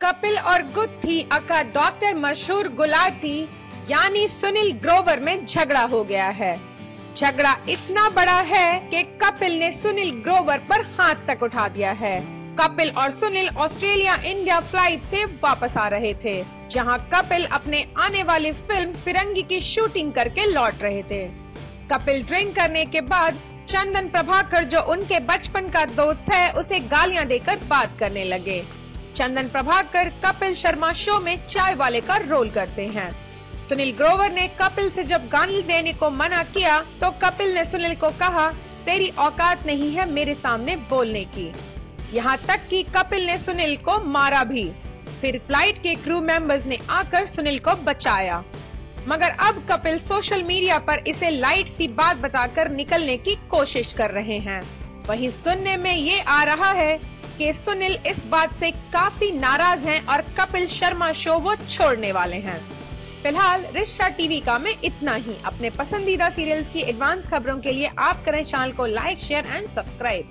कपिल और गुत्थी अका डॉक्टर मशहूर गुलाटी यानी सुनील ग्रोवर में झगड़ा हो गया है। झगड़ा इतना बड़ा है कि कपिल ने सुनील ग्रोवर पर हाथ तक उठा दिया है। कपिल और सुनील ऑस्ट्रेलिया इंडिया फ़्लाइट से वापस आ रहे थे, जहाँ कपिल अपने आने वाली फ़िल्म फिरंगी की शूटिंग करके लौट रहे थे। कपिल ड्रिंक करने के बाद चंदन प्रभाकर, जो उनके बचपन का दोस्त है, उसे गालियाँ देकर बात करने लगे। चंदन प्रभाकर कपिल शर्मा शो में चाय वाले का रोल करते हैं। सुनील ग्रोवर ने कपिल से जब गाली देने को मना किया तो कपिल ने सुनील को कहा, तेरी औकात नहीं है मेरे सामने बोलने की। यहाँ तक कि कपिल ने सुनील को मारा भी। फिर फ़्लाइट के क्रू मेंबर्स ने आकर सुनील को बचाया। मगर अब कपिल सोशल मीडिया पर इसे लाइट सी बात बताकर निकलने की कोशिश कर रहे हैं। वहीं सुनने में ये आ रहा है कि सुनील इस बात से काफ़ी नाराज़ हैं और कपिल शर्मा शो वो छोड़ने वाले हैं। फ़िलहाल रिश्ता टीवी का में इतना ही। अपने पसंदीदा सीरियल्स की एडवांस खबरों के लिए आप करें चैनल को लाइक, शेयर एंड सब्सक्राइब।